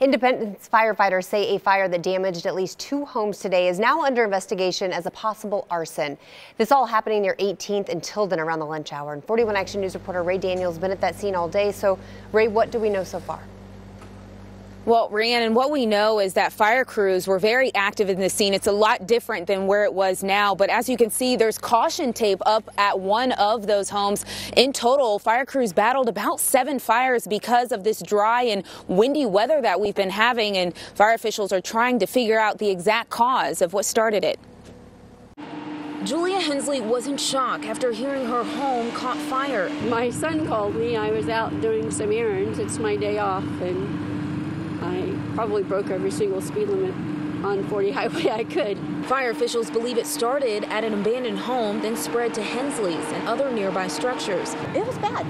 Independence firefighters say a fire that damaged at least two homes today is now under investigation as a possible arson. This all happening near 18th and Tilden around the lunch hour. And 41 Action News reporter Ray Daniels been at that scene all day. So, Ray, what do we know so far? Well, Rhiannon, what we know is that fire crews were very active in the scene. It's a lot different than where it was now. But as you can see, there's caution tape up at one of those homes. In total, fire crews battled about seven fires because of this dry and windy weather that we've been having. And fire officials are trying to figure out the exact cause of what started it. Julia Hensley was in shock after hearing her home caught fire. My son called me. I was out doing some errands. It's my day off, and I probably broke every single speed limit on 40 highway I could. Fire officials believe it started at an abandoned home, then spread to Hensley's and other nearby structures. It was bad.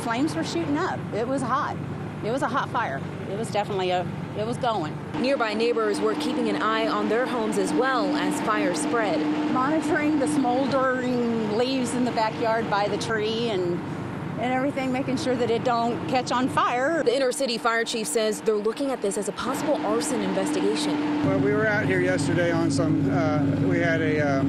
Flames were shooting up. It was hot. It was a hot fire. It was definitely a, it was going. Nearby neighbors were keeping an eye on their homes as well as fire spread. Monitoring the smoldering leaves in the backyard by the tree and and everything, making sure that it don't catch on fire. The Inter City fire chief says they're looking at this as a possible arson investigation. Well, we were out here yesterday on some, uh, we had a, uh, a,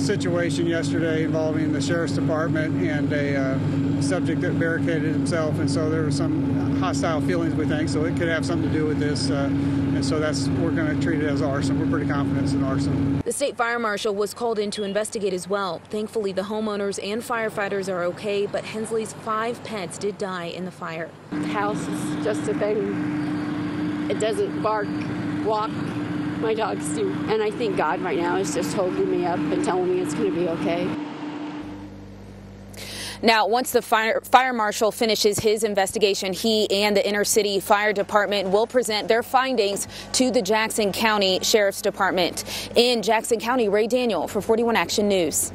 situation yesterday involving the sheriff's department and a uh, subject that barricaded himself, and so there were some hostile feelings, we think, so it could have something to do with this. Uh, and so that's we're going to treat it as arson. We're pretty confident it's an arson. The state fire marshal was called in to investigate as well. Thankfully, the homeowners and firefighters are okay, but Hensley's five pets did die in the fire. The house is just a thing. It doesn't bark, walk. My dogs do. And I think God right now is just holding me up and telling me it's going to be okay. Now, once the fire, fire marshal finishes his investigation, he and the Inter City fire department will present their findings to the Jackson County Sheriff's Department. In Jackson County, Ray Daniel for 41 Action News.